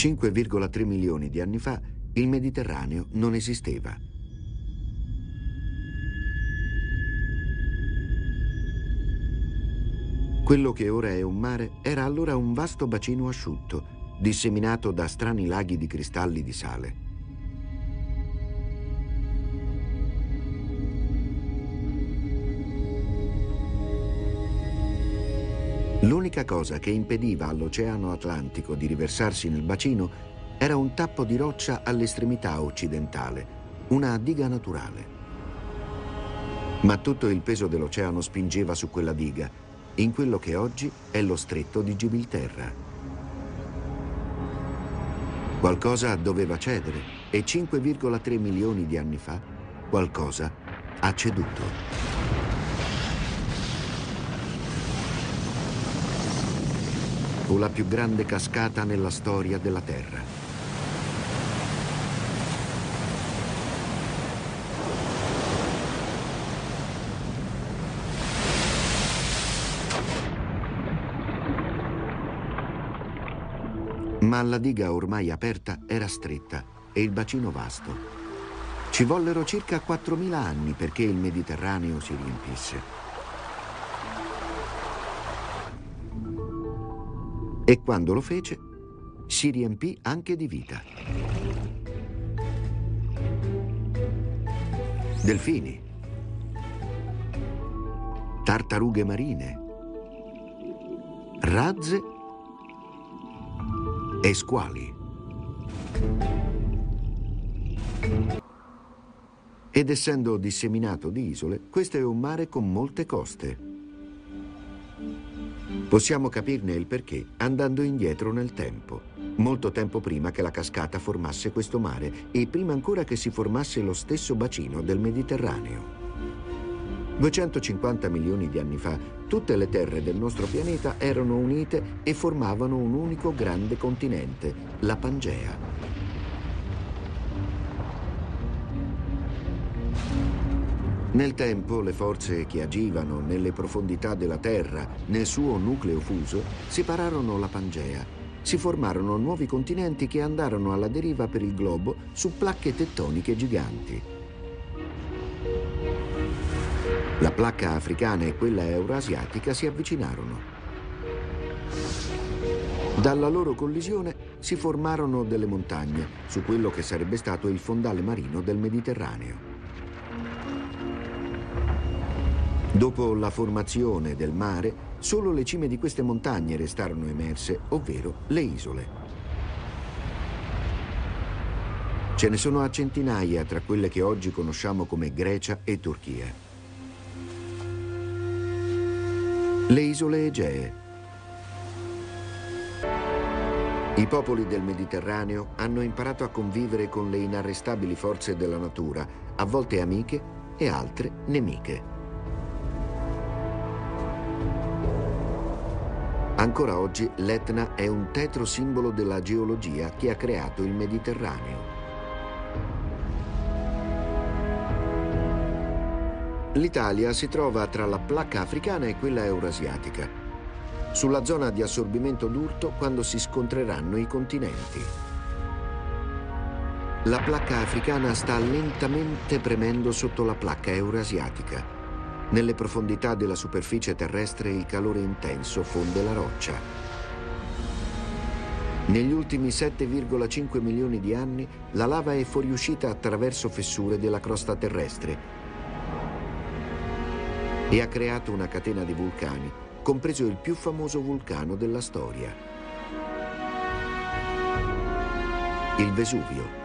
5,3 milioni di anni fa il Mediterraneo non esisteva. Quello che ora è un mare era allora un vasto bacino asciutto, disseminato da strani laghi di cristalli di sale. L'unica cosa che impediva all'Oceano Atlantico di riversarsi nel bacino era un tappo di roccia all'estremità occidentale, una diga naturale. Ma tutto il peso dell'oceano spingeva su quella diga in quello che oggi è lo stretto di Gibilterra. Qualcosa doveva cedere e 5,3 milioni di anni fa qualcosa ha ceduto. Fu la più grande cascata nella storia della Terra. Ma la diga ormai aperta era stretta e il bacino vasto. Ci vollero circa 4.000 anni perché il Mediterraneo si riempisse. E quando lo fece, si riempì anche di vita. Delfini, tartarughe marine, razze e squali. Ed essendo disseminato di isole, questo è un mare con molte coste. Possiamo capirne il perché andando indietro nel tempo, molto tempo prima che la cascata formasse questo mare e prima ancora che si formasse lo stesso bacino del Mediterraneo. 250 milioni di anni fa, tutte le terre del nostro pianeta erano unite e formavano un unico grande continente, la Pangea. Nel tempo le forze che agivano nelle profondità della Terra, nel suo nucleo fuso, separarono la Pangea. Si formarono nuovi continenti che andarono alla deriva per il globo su placche tettoniche giganti. La placca africana e quella eurasiatica si avvicinarono. Dalla loro collisione si formarono delle montagne su quello che sarebbe stato il fondale marino del Mediterraneo. Dopo la formazione del mare, solo le cime di queste montagne restarono emerse, ovvero le isole. Ce ne sono a centinaia tra quelle che oggi conosciamo come Grecia e Turchia. Le isole Egee. I popoli del Mediterraneo hanno imparato a convivere con le inarrestabili forze della natura, a volte amiche e altre nemiche. Ancora oggi l'Etna è un tetro simbolo della geologia che ha creato il Mediterraneo. L'Italia si trova tra la placca africana e quella eurasiatica, sulla zona di assorbimento d'urto quando si scontreranno i continenti. La placca africana sta lentamente premendo sotto la placca eurasiatica. Nelle profondità della superficie terrestre il calore intenso fonde la roccia. Negli ultimi 7,5 milioni di anni la lava è fuoriuscita attraverso fessure della crosta terrestre e ha creato una catena di vulcani, compreso il più famoso vulcano della storia. Il Vesuvio.